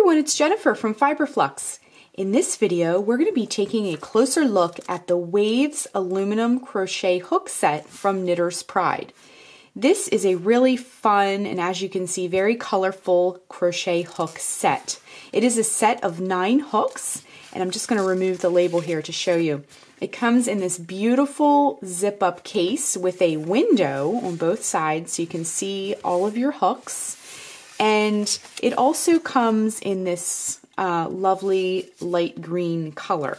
Everyone, it's Jennifer from Fiberflux. In this video, we're going to be taking a closer look at the Waves aluminum crochet hook set from Knitter's Pride. This is a really fun and as you can see, very colorful crochet hook set. It is a set of nine hooks and I'm just going to remove the label here to show you. It comes in this beautiful zip up case with a window on both sides so you can see all of your hooks. And it also comes in this uh, lovely light green color.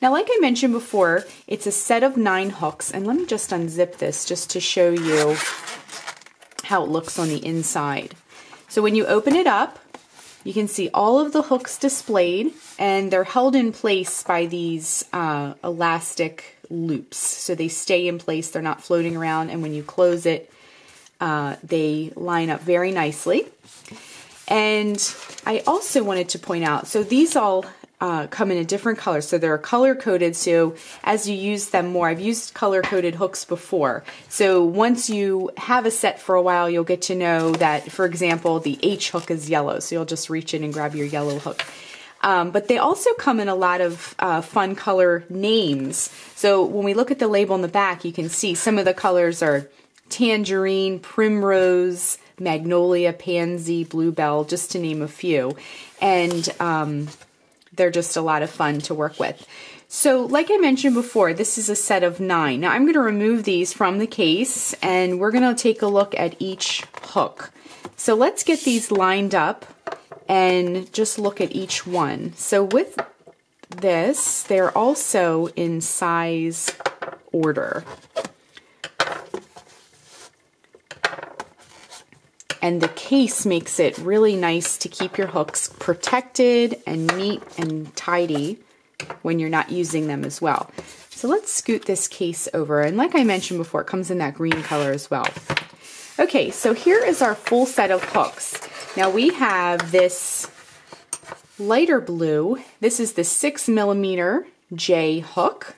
Now, like I mentioned before, it's a set of nine hooks. And let me just unzip this just to show you how it looks on the inside. So when you open it up, you can see all of the hooks displayed and they're held in place by these uh, elastic loops. So they stay in place, they're not floating around, and when you close it, uh, they line up very nicely. And I also wanted to point out, so these all uh, come in a different color. So they're color coded. So as you use them more, I've used color coded hooks before. So once you have a set for a while, you'll get to know that, for example, the H hook is yellow. So you'll just reach in and grab your yellow hook. Um, but they also come in a lot of uh, fun color names. So when we look at the label on the back, you can see some of the colors are tangerine, primrose, magnolia, pansy, bluebell, just to name a few. And um, they're just a lot of fun to work with. So like I mentioned before, this is a set of nine. Now I'm going to remove these from the case and we're going to take a look at each hook. So let's get these lined up and just look at each one. So with this, they're also in size order. And the case makes it really nice to keep your hooks protected and neat and tidy when you're not using them as well. So let's scoot this case over. And like I mentioned before, it comes in that green color as well. Okay, so here is our full set of hooks. Now we have this lighter blue. This is the six millimeter J hook.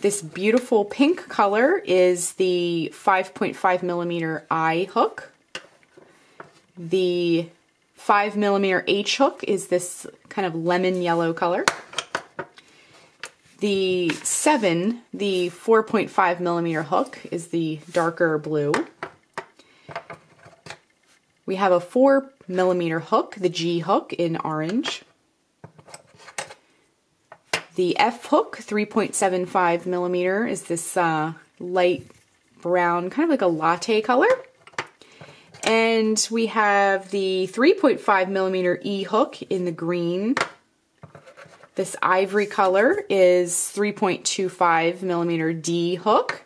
This beautiful pink color is the 5.5 millimeter I hook. The 5 millimeter H hook is this kind of lemon yellow color. The 7, the 4.5 millimeter hook, is the darker blue. We have a four millimeter hook, the G hook in orange. The F hook, 3.75 millimeter, is this uh, light brown, kind of like a latte color. And we have the 3.5 millimeter E hook in the green. This ivory color is 3.25 millimeter D hook.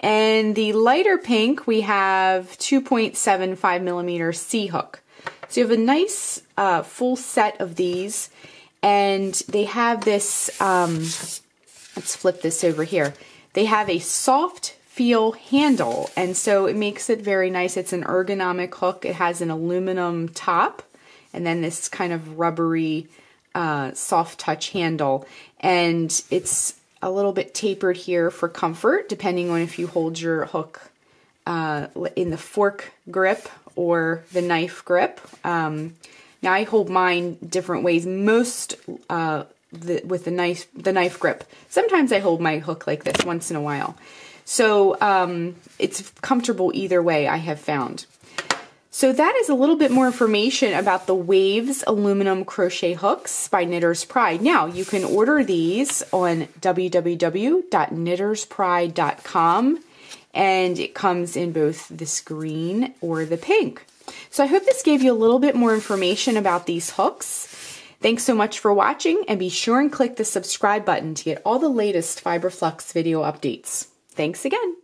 And the lighter pink, we have 2.75 millimeter C hook. So you have a nice uh, full set of these, and they have this, um, let's flip this over here. They have a soft feel handle, and so it makes it very nice. It's an ergonomic hook. It has an aluminum top, and then this kind of rubbery, uh, soft touch handle. And it's a little bit tapered here for comfort, depending on if you hold your hook uh, in the fork grip or the knife grip. Um, now I hold mine different ways. Most uh, the, with the knife the knife grip. Sometimes I hold my hook like this once in a while. So um, it's comfortable either way. I have found. So that is a little bit more information about the Waves aluminum crochet hooks by Knitter's Pride. Now, you can order these on www.knitterspride.com and it comes in both this green or the pink. So I hope this gave you a little bit more information about these hooks. Thanks so much for watching and be sure and click the subscribe button to get all the latest Fiberflux video updates. Thanks again.